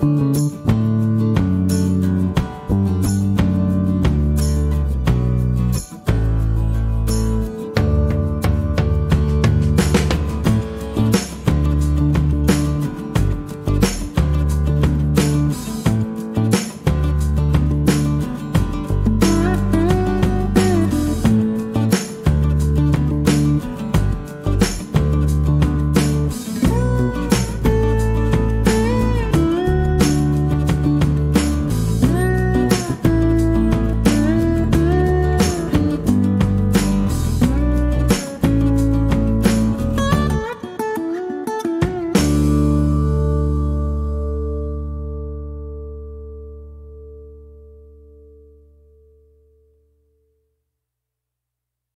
Música